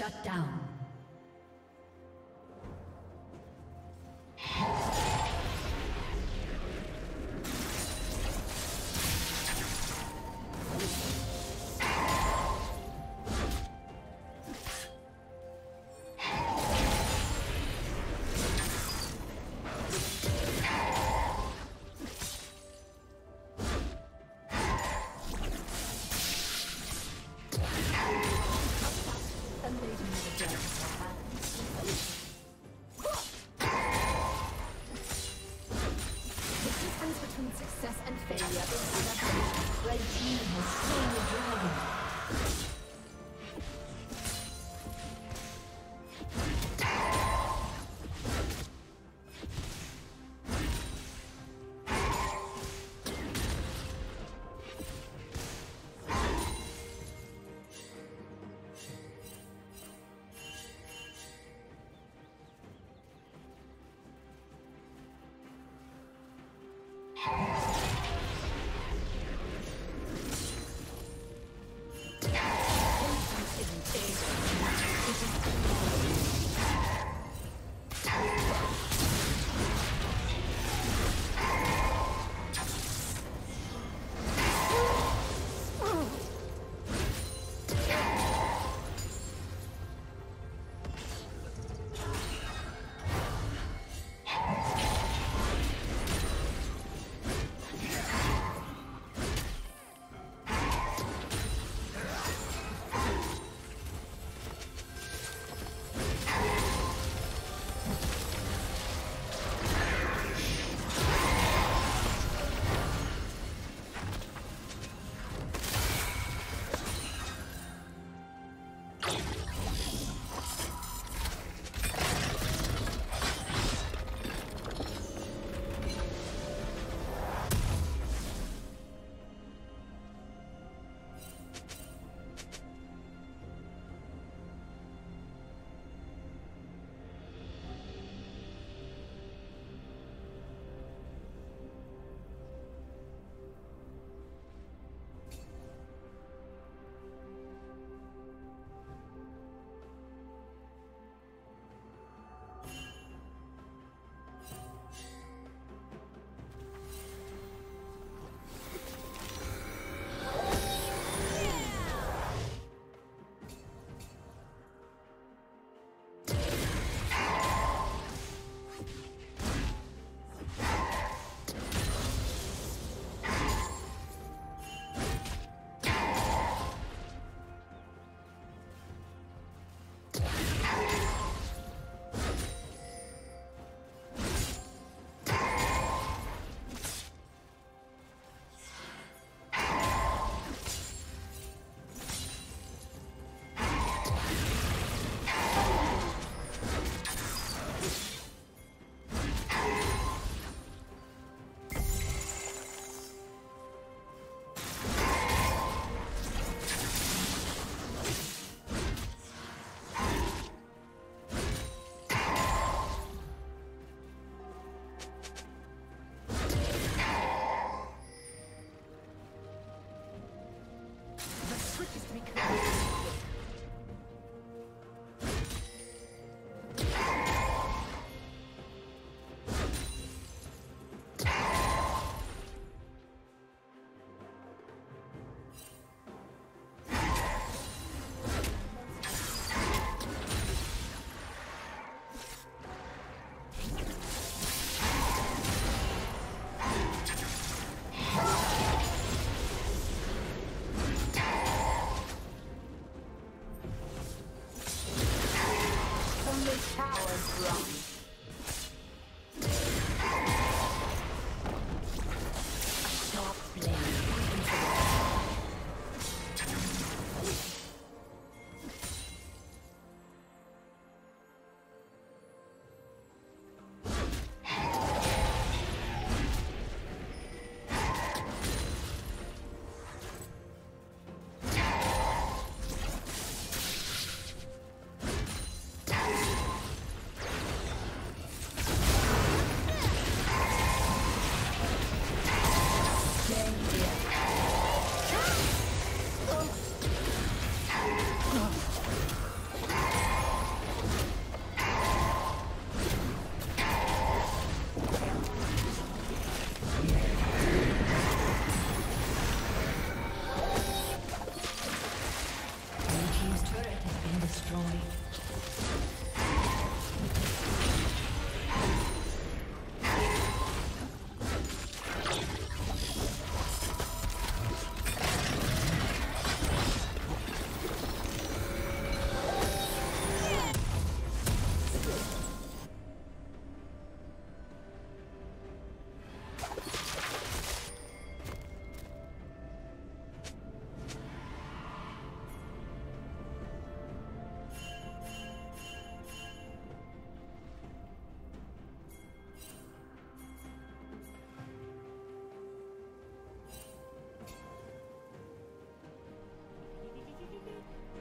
Shut down.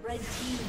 Red team